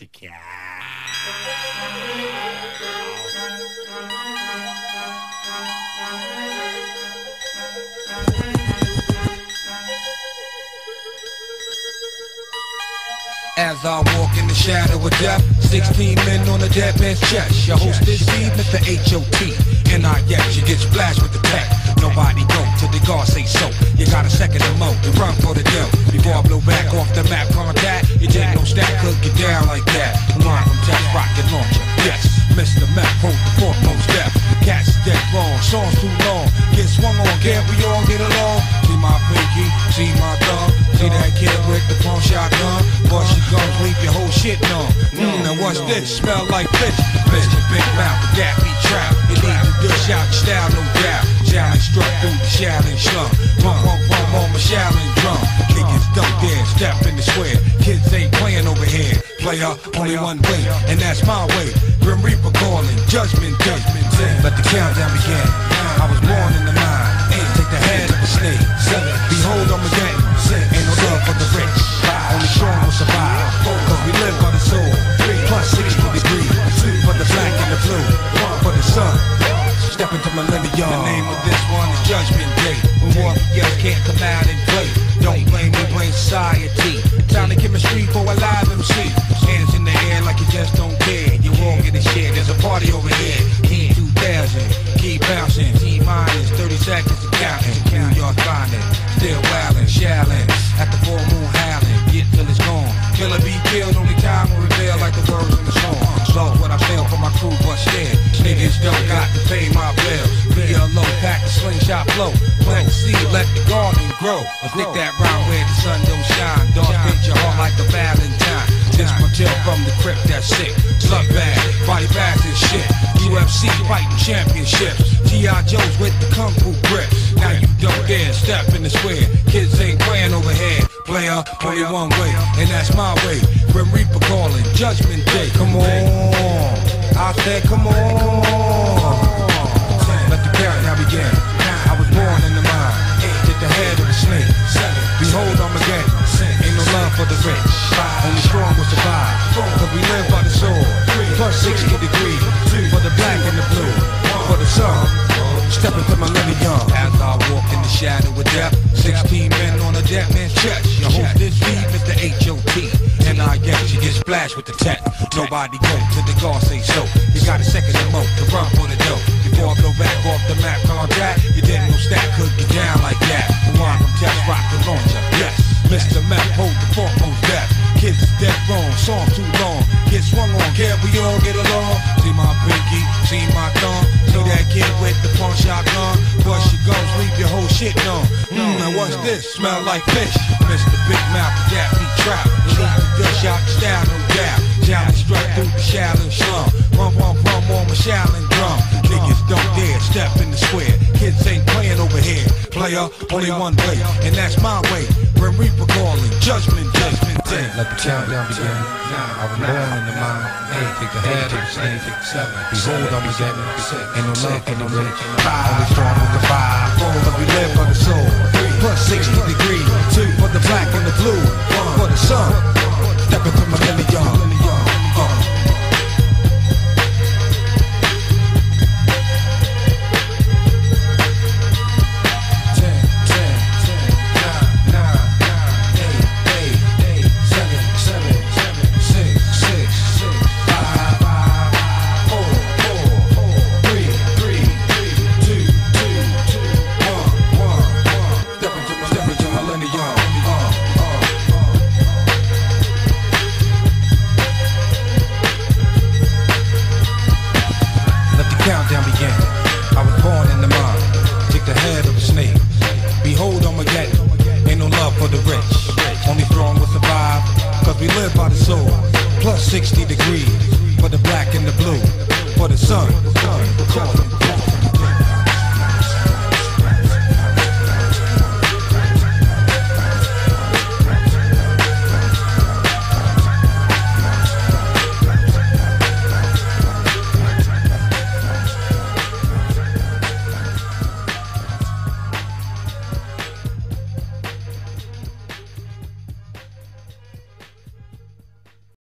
As I walk in the shadow of death, 16 men on a dead man's chest. Your host this evening, the H.O.T. And I yes, you get splashed with the pack. Nobody go till the guard say so. You got a second to mo, to run for the dough. Before I blow back off the map know stack could get down like that. Line from test rocket launcher. Yes, Mr. Mac, hold the foremost step. Cats dead wrong, songs too long. Get swung on, can't we all get along? See my pinky, see my thumb. See that kid with the pawn shotgun? Bust your guns, leave your whole shit numb. Mmm, now what's this? Smell like fish. Mr. Big Mouth, gap be trapped. To dish out style, no doubt. Challenge struck through the Shaolin slum. Pump, pump, pump on my Shaolin drum. Niggas don't dare step in the square. Kids ain't playing over here. Player, only one way, and that's my way. Grim Reaper calling, judgment day. Let the countdown begin. I was born in the mind. Take the head of a snake. Behold, I'm again. Ain't no love for the rich. Only strong will survive. Millennium. The name of this one is Judgment Day. When warriors can't come out and play. Don't blame me, blame society. Time to chemistry for a live MC. Hands in the air like you just don't care. You all get a share. There's a party over here. Flow. Plant the seed, let the garden grow. I stick that round where the sun don't shine. Dark paint your heart like the Valentine. This my tale from the crypt that's sick. Slug bag, body bags and shit. UFC fighting championships. G.I. Joe's with the kung fu grip. Now you don't dare step in the square. Kids ain't playing over here. Player, only one way, and that's my way. Grim Reaper calling, Judgment Day. Come on, I said, come on. Survive. Cause we live by the sword. Plus 60 degrees. For the black and the blue. For the sun. Step into my millennium. As I walk in the shadow of death. 16 men on a dead man's chest. Your host this week, Mr. H.O.T. And I guess you get splashed with the tech. Nobody go till the guard say so. You got a second to mo to run for the dough. Before I blow back off the map contract, you didn't know stack could get down like that. Rewind from test rock the launcher. Yes, Mr. Map hold the foremost death. Kids dead wrong, song too long. Get swung on, can't we all get along? See my pinky, see my thumb. See that kid with the pawn shotgun. Bust your guns, leave your whole shit numb. Mmm, now what's this? Smell like fish. Mr. Big Mouth, the gap trapped. You need to dish out the style, no doubt. Challenge struck through the Shaolin slum. Rum, rum, rum on my Shaolin drum. Niggas don't dare step in the square. Kids ain't playing over here. Player, only one way, and that's my way. Grim Reaper calling, judgment, judgment day. Let the countdown begin. I was born in the mind. Take the head of the snake. Behold, I'm again. Ain't no love for the rich. Only strong with the five. Four, Cause we live by the soul. Plus 60 degrees. Two for the black and the blue. One for the sun. Step into millennium. Uh. 60 degrees. For the the blue. For the sun.